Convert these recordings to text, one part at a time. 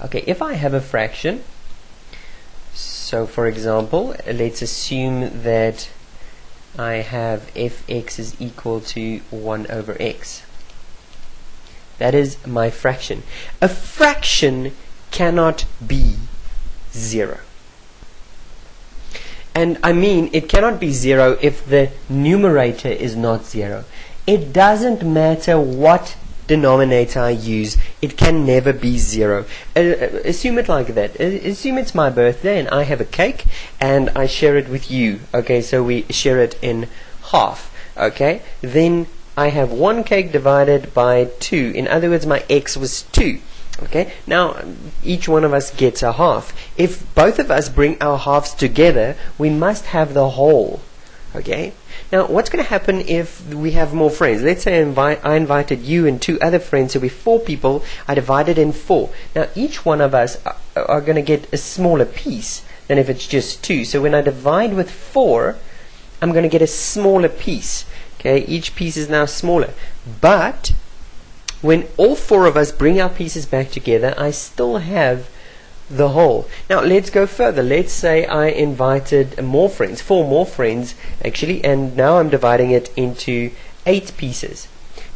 Okay, if I have a fraction, so for example, let's assume that I have fx is equal to 1 over x. That is my fraction. A fraction cannot be 0. And I mean, it cannot be 0 if the numerator is not 0. It doesn't matter what denominator I use, it can never be zero. Uh, uh assume it like that. Uh, assume it's my birthday and I have a cake and I share it with you. Okay, so we share it in half. Okay, then I have one cake divided by two. In other words, my x was two. Okay, now each one of us gets a half. If both of us bring our halves together, we must have the whole. Okay, now, what's going to happen if we have more friends? Let's say I, I invited you and two other friends, so we're four people. I divided in four. Now, each one of us are, are going to get a smaller piece than if it's just two. So when I divide with four, I'm going to get a smaller piece. Okay, each piece is now smaller. But when all four of us bring our pieces back together, I still have the whole. Now let's go further. Let's say I invited more friends, four more friends actually, and now I'm dividing it into eight pieces.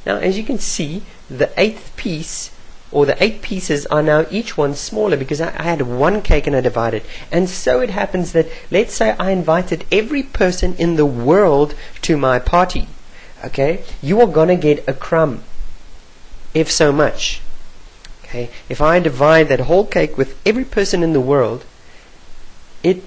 Now as you can see, the eighth piece or the eight pieces are now each one smaller because I, I, had one cake and I divided. And so it happens that let's say I invited every person in the world to my party. Okay? You are gonna get a crumb. If so much. If I divide that whole cake with every person in the world, it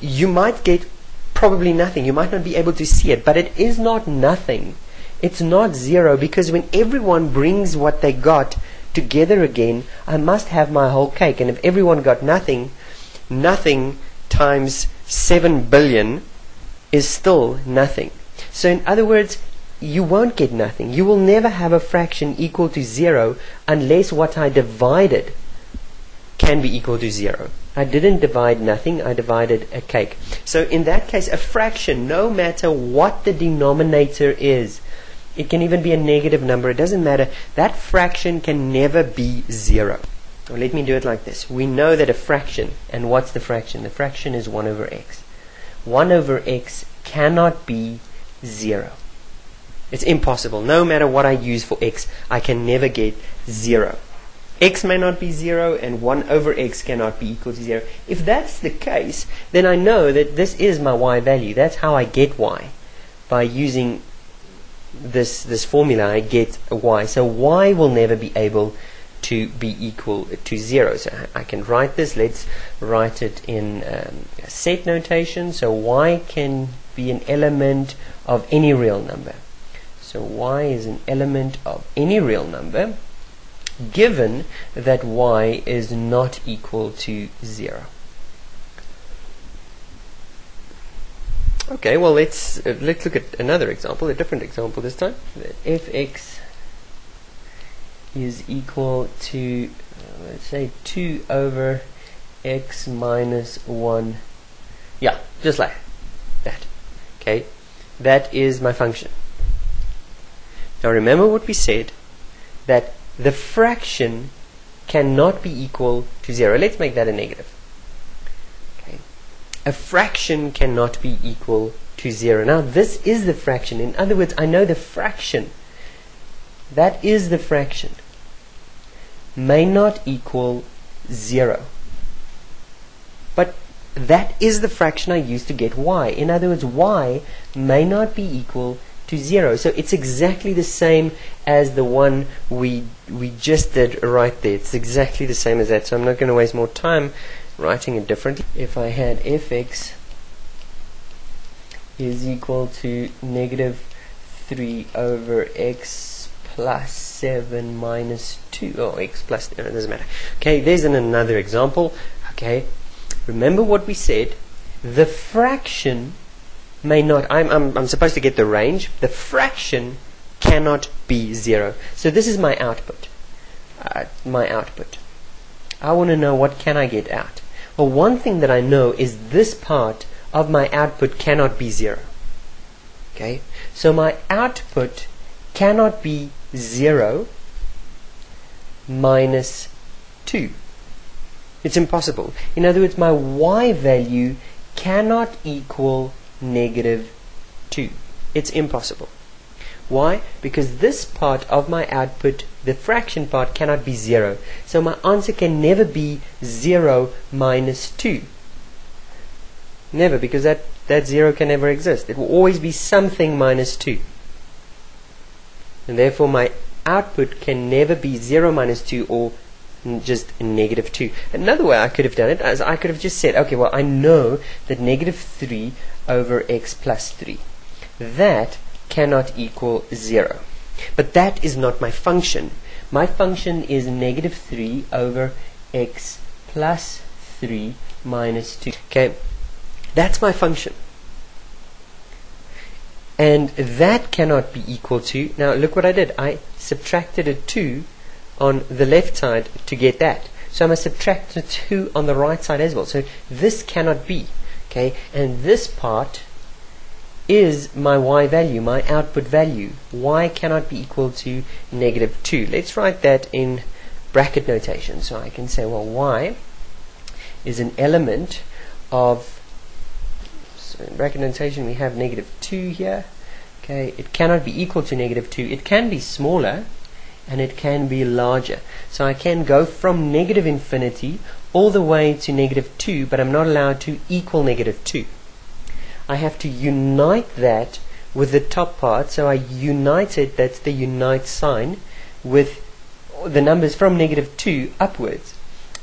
you might get probably nothing. You might not be able to see it, but it is not nothing. It's not zero because when everyone brings what they got together again, I must have my whole cake. And if everyone got nothing, nothing times 7 billion is still nothing. So, in other words, you won't get nothing. You will never have a fraction equal to zero unless what I divided can be equal to zero. I didn't divide nothing, I divided a cake. So in that case, a fraction, no matter what the denominator is, it can even be a negative number, it doesn't matter, that fraction can never be zero. Let me do it like this. We know that a fraction, and what's the fraction? The fraction is 1 over x. 1 over x cannot be zero. It's impossible. No matter what I use for x, I can never get 0. x may not be 0 and 1 over x cannot be equal to 0. If that's the case, then I know that this is my y value. That's how I get y. By using this, this formula, I get y. So y will never be able to be equal to 0. So I can write this. Let's write it in um, set notation. So y can be an element of any real number. So y is an element of any real number given that y is not equal to 0. Okay, well let's uh, let's look at another example, a different example this time. f(x) is equal to uh, let's say 2 over x minus 1. Yeah, just like that. Okay, that is my function. Now remember what we said that the fraction cannot be equal to 0. Let's make that a negative. Okay. A fraction cannot be equal to 0. Now this is the fraction. In other words, I know the fraction. That is the fraction. May not equal 0. But that is the fraction I use to get y. In other words, y may not be equal to zero. So it's exactly the same as the one we we just did right there. It's exactly the same as that. So I'm not going to waste more time writing it differently. If I had fx is equal to negative 3 over x plus 7 minus 2. Oh, x plus, no, it doesn't matter. Okay, there's an, another example. Okay, remember what we said. The fraction may not, I'm, I'm, I'm supposed to get the range, the fraction cannot be zero. So this is my output. Uh, my output. I want to know what can I get out. Well, one thing that I know is this part of my output cannot be zero. Okay? So my output cannot be zero minus 2. It's impossible. In other words, my y value cannot equal negative 2. It's impossible. Why? Because this part of my output, the fraction part, cannot be 0. So my answer can never be 0 minus 2. Never, because that, that 0 can never exist. It will always be something minus 2. And therefore my output can never be 0 minus 2 or just negative 2. Another way I could have done it is I could have just said, okay, well, I know that negative 3 over x plus 3. That cannot equal 0. But that is not my function. My function is negative 3 over x plus 3 minus 2. Okay, that's my function. And that cannot be equal to, now look what I did. I subtracted a 2 on the left side to get that. So I must subtract a 2 on the right side as well. So this cannot be. Okay, and this part is my y value, my output value. y cannot be equal to negative 2. Let's write that in bracket notation. So I can say, well, y is an element of, so in bracket notation we have negative 2 here. Okay, it cannot be equal to negative 2. It can be smaller and it can be larger. So I can go from negative infinity all the way to negative 2, but I'm not allowed to equal negative 2. I have to unite that with the top part. So I unite it, that's the unite sign, with the numbers from negative 2 upwards.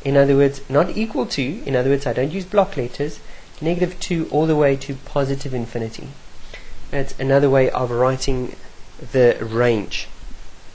In other words, not equal to, in other words, I don't use block letters, negative 2 all the way to positive infinity. That's another way of writing the range.